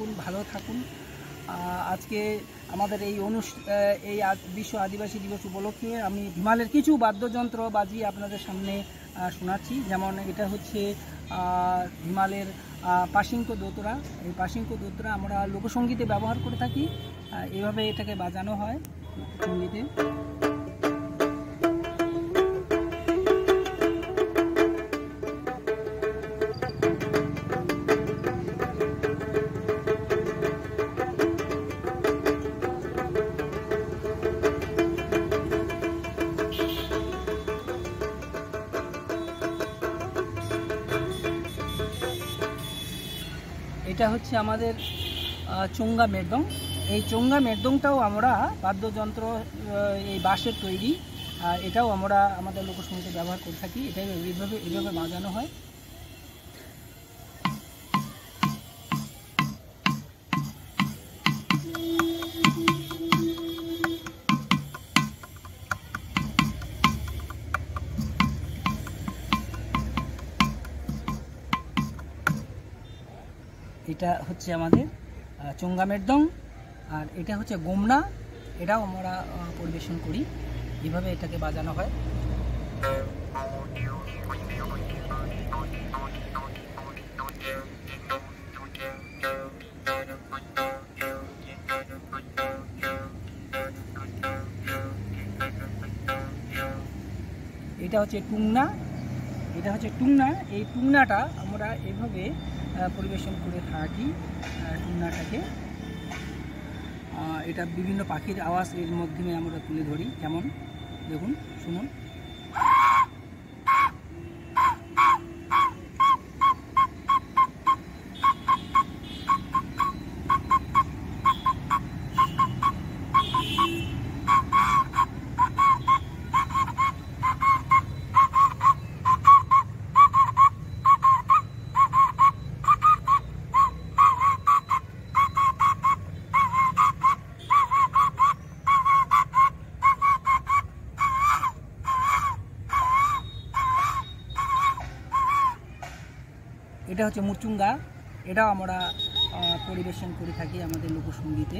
থাকুন, ভালো থাকুন। আজকে আমাদের এই অনুষ্ঠ এই বিশ্ব আদিবাসী দিবস উপলক্ষে আমি হিমালয়ের কিছু বাদ্যযন্ত্র বাজিয়ে আপনাদের সামনে শোনাচ্ছি। যেমন এটা হচ্ছে হিমালয়ের পাশিঙ্ক দোতরা। এই পাশিঙ্ক দোতরা আমরা লোকসঙ্গীতে ব্যবহার করে থাকি। এভাবে এটাকে বাজানো হয় সঙ্গীতে। এটা হচ্ছে আমাদের চুঙ্গা মেরদং। এই চোঙ্গা মেরদংটাও আমরা বাদ্যযন্ত্র এই বাঁশের তৈরি এটাও আমরা আমাদের লোকসঙ্গীতে ব্যবহার করে থাকি। এটা এইভাবে এইভাবে বাজানো হয়। এটা হচ্ছে আমাদের আহ, দং আর এটা হচ্ছে গোমনা। এটাও আমরা পরিবেশন করি। এভাবে এটাকে বাজানো হয়। এটা হচ্ছে টুংনা। এটা হচ্ছে টুংনা। এই টুংনাটা আমরা এভাবে পরিবেশন করে থাকি টুনাটাকে এটা বিভিন্ন পাখির আওয়াজ এর মাধ্যমে আমরা তুলে ধরি। কেমন? দেখুন, শুনুন। এটা হচ্ছে মুচুঙ্গা। এটাও আমরা পরিবেশন করে থাকি আমাদের লোকসঙ্গীতে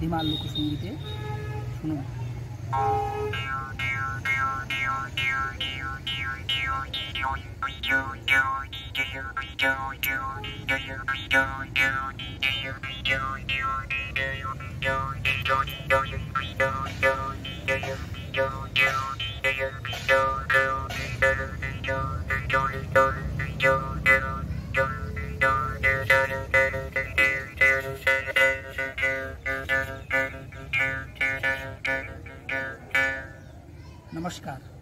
হিমাল লোকসঙ্গীতে। শুনুন। Namaskar.